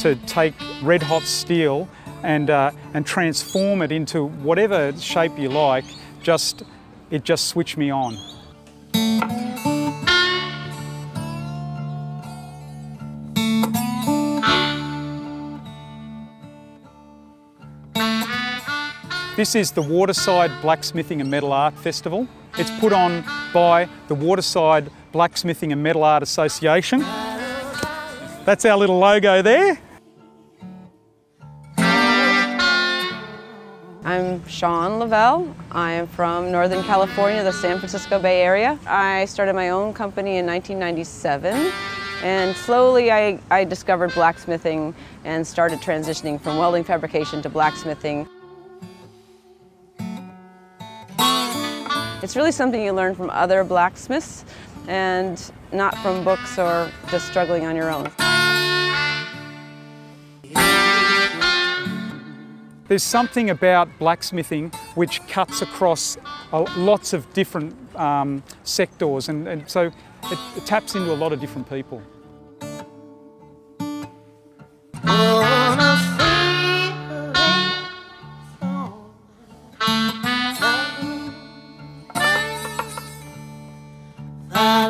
to take red hot steel and, uh, and transform it into whatever shape you like, just, it just switched me on. This is the Waterside Blacksmithing and Metal Art Festival. It's put on by the Waterside Blacksmithing and Metal Art Association. That's our little logo there. I'm Shawn Lovell. I am from Northern California, the San Francisco Bay Area. I started my own company in 1997 and slowly I, I discovered blacksmithing and started transitioning from welding fabrication to blacksmithing. It's really something you learn from other blacksmiths and not from books or just struggling on your own. There's something about blacksmithing which cuts across uh, lots of different um, sectors and, and so it, it, taps into a lot of different people. Uh,